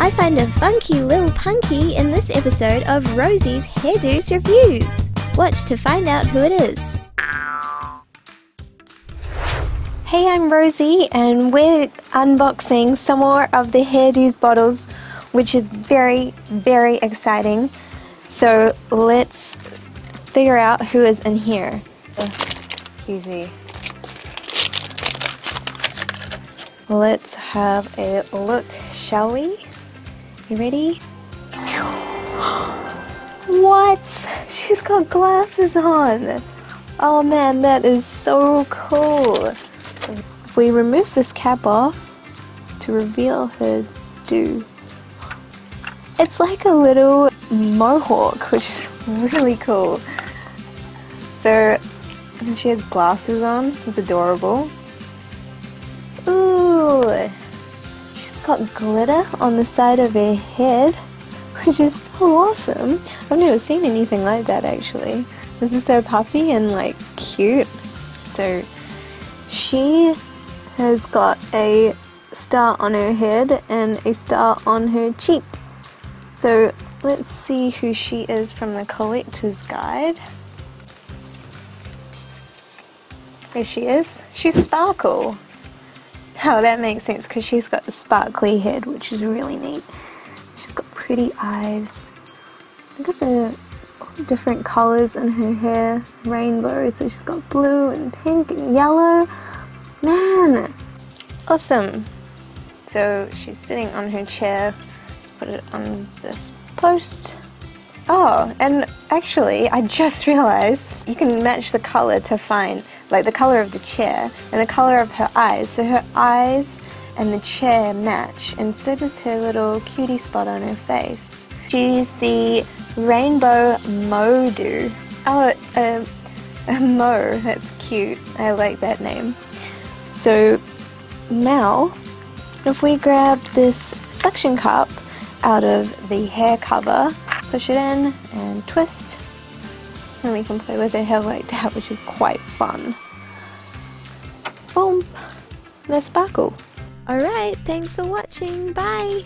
I find a funky little punky in this episode of Rosie's Hairdooz Reviooz. Watch to find out who it is. Hey, I'm Rosie, and we're unboxing some more of the Hairdooz bottles, which is very, very exciting. So let's figure out who is in here. Easy. Let's have a look, shall we? You ready? What? She's got glasses on. Oh man, that is so cool. If we remove this cap off to reveal her do, it's like a little mohawk, which is really cool. So she has glasses on. It's adorable. Got glitter on the side of her head, which is so awesome. I've never seen anything like that actually. This is so puffy and like cute. So she has got a star on her head and a star on her cheek. So let's see who she is from the collector's guide. There she is. She's Sparkle. Oh, that makes sense because she's got the sparkly head, which is really neat. She's got pretty eyes. Look at the different colors in her hair. Rainbow, so she's got blue and pink and yellow. Man, awesome. So she's sitting on her chair. Let's put it on this post. Oh, and actually, I just realized you can match the color to find, like the color of the chair and the color of her eyes. So her eyes and the chair match, and so does her little cutie spot on her face. She's the Rainbow Modu. Oh, a, a Mo, that's cute. I like that name. So now, if we grab this suction cup out of the hair cover, push it in and twist and we can play with the hair like that which is quite fun. Boom! There's sparkle. Alright, thanks for watching, bye!